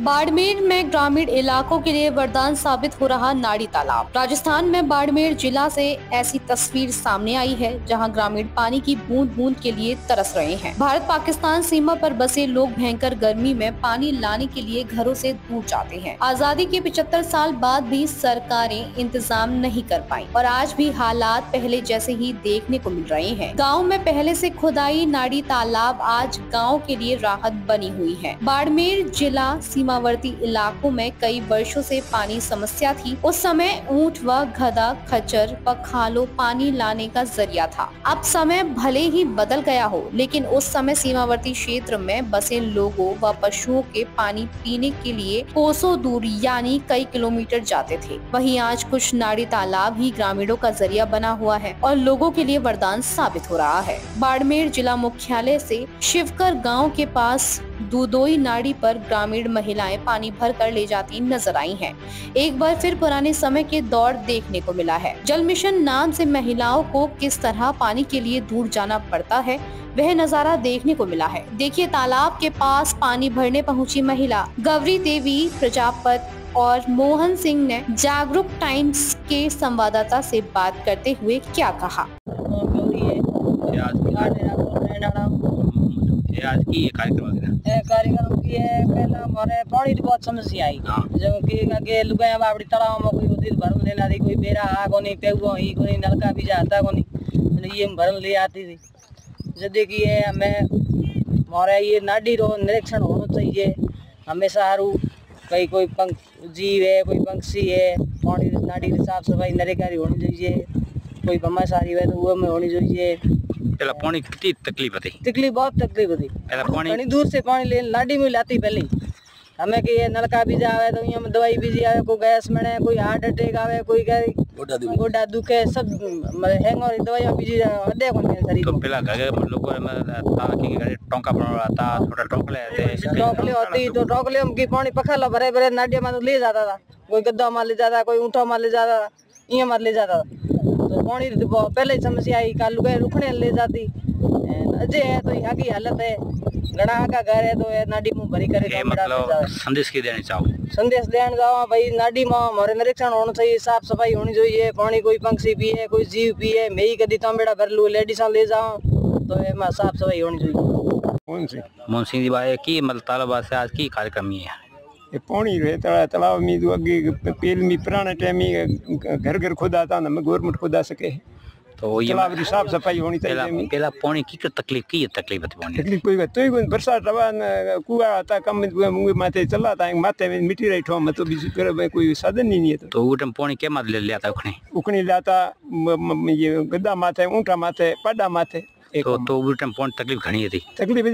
बाड़मेर में ग्रामीण इलाकों के लिए वरदान साबित हो रहा नाड़ी तालाब। राजस्थान में बाड़मेर जिला से ऐसी तस्वीर सामने आई है, जहाँ ग्रामीण पानी की बूंद बूंद के लिए तरस रहे हैं। भारत पाकिस्तान सीमा पर बसे लोग भयंकर गर्मी में पानी लाने के लिए घरों से दूर जाते हैं। आज़ादी के पिछहत्तर साल बाद भी सरकारें इंतज़ाम नहीं कर पाई और आज भी हालात पहले जैसे ही देखने को मिल रहे हैं। गाँव में पहले से खुदाई नाड़ी तालाब आज गाँव के लिए राहत बनी हुई है। बाड़मेर जिला सीमा सीमावर्ती इलाकों में कई वर्षों से पानी समस्या थी। उस समय ऊँट व गधा, खच्चर पखालो पानी लाने का ज़रिया था। अब समय भले ही बदल गया हो, लेकिन उस समय सीमावर्ती क्षेत्र में बसे लोगों व पशुओं के पानी पीने के लिए कोसों दूर, यानी कई किलोमीटर जाते थे। वहीं आज कुछ नाड़ी तालाब ही ग्रामीणों का ज़रिया बना हुआ है और लोगों के लिए वरदान साबित हो रहा है। बाड़मेर जिला मुख्यालय से शिवकर गाँव के पास दूदोई नाड़ी पर ग्रामीण महिलाएँ पानी भर कर ले जाती नज़र आई हैं। एक बार फिर पुराने समय के दौर देखने को मिला है। जल मिशन नाम से महिलाओं को किस तरह पानी के लिए दूर जाना पड़ता है, वह नज़ारा देखने को मिला है। देखिए, तालाब के पास पानी भरने पहुँची महिला। गौरी देवी, प्रजापत और मोहन सिंह ने जागरूक टाइम्स के संवाददाता से बात करते हुए क्या कहा? आज की ये कार्यक्रम कार्यक्रम की है पहला हमारे पानी की बहुत समस्या आई हाँ। जब कि आगे लुगाया बाबड़ी तालाब में कोई होती भरन लेना थी कोई बेरा आ कोनी पेगो ही कोनी नलका भी जाता कोनी ये भरन ले आती थी। जब देखिए हमें हमारा ये नाडी रो निरीक्षण होना चाहिए। हमेशा हारू कहीं कोई पंख जीव है कोई पंक्षी है पानी नाडी की साफ़ सफ़ाई नरेकारी होनी चाहिए। कोई बम्मासारी है तो वो में होनी चाहिए। पहला पानी कितनी तकलीफ़ थी तकलीफ़ बहुत तकलीफ़ थी पहला पानी घनी दूर से पानी ले लाडी में लाती पहले हमें कि ये नलका भी जावे तो यहाँ दवाई भी जी आवे कोई गैस मणे कोई हार्ट अटैक आवे कोई कहे गोडा दुखे सब हैंग और दवाई भी जी अड्डे को मेरे शरीर तो पहला घर लोगों में था कि घर टोंका बना रहा था थोड़ा टोकले थे टोकले होती तो टोकले की पानी पखाला भरे भरे नाडिया में तो ले जाता था कोई गद्दा मार ले जाता कोई ऊँटा मार ले जाता यहाँ मार ले जाता तो पानी पहले ही समस्या आई कालू गए रुकने ले जाती अजय है तो यहाँ की हालत है घना का घर है तो ये नाडी मुँह भरी करे मतलब संदेश की देनी चाहो संदेश देने जाओ भाई नाडी में हमारे निरीक्षण होना चाहिए साफ़ सफ़ाई होनी चाहिए पानी कोई पंक्षी पिए कोई जीव पिए मेही कदी तांबेड़ा भर लू लेडीसा ले जाओ तो ये साफ़ सफ़ाई होनी चाहिए मोहन सिंह मोहन सिंह जी बात की मतलब तालाब से आज की कार्यक्रम है पानी रहे तला तालाब में तो अगे पेल में पुराने टाइम में घर घर खुदा था ना गवर्नमेंट खुदा सके तो ये तालाब की साफ़ सफ़ाई होनी चाहिए पहला पानी की तकलीफ़ की तकलीफ़ थी पानी तकलीफ़ कोई बात तो ही बरसात रवा कुआ आता कम मुंगे माथे चला था माथे में मिट्टी रही ठो मतलब भी कोई साधन ही नहीं है तो वो टाइम पानी के मत ले लिया था उखने उकनी लाता ये गद्दा माथे ऊँटा माथे पाडा माथे एक तो तो वो टाइम पानी तकलीफ़ घनी थी तकलीफ़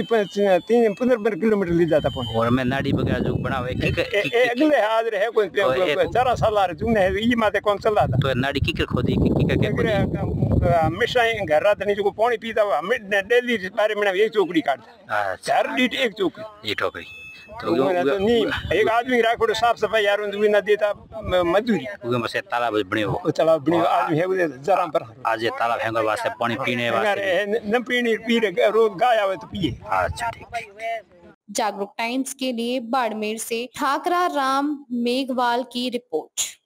तीन पंद्रह पंद्रह किलोमीटर ले जाता पानी और मैं नाड़ी वगैरह जो की ए- ए- अगले हाथ रहे कोई तो एक- चारा साल आ रहे तुमने ये माथे कौन चला था तो नाड़ी की कर खोदी की की करके खोदी हमेशा ही घर रात नहीं जो पानी पीता हुआ हमें डेली बारे में तो तो एक आदमी राखो साफ़ सफ़ाई यार उन ना देता मजदूरी। उगे मसे तालाब बने हो वो चला बनी आदमी है उदे जरा पर। आज ये तालाब हैंगा वास्ते पानी पीने वास्ते न पीने पी रे रोज गाय आवे तो पिए। अच्छा ठीक। जागरूक टाइम्स के लिए बाड़मेर से ठाकरा राम मेघवाल की रिपोर्ट।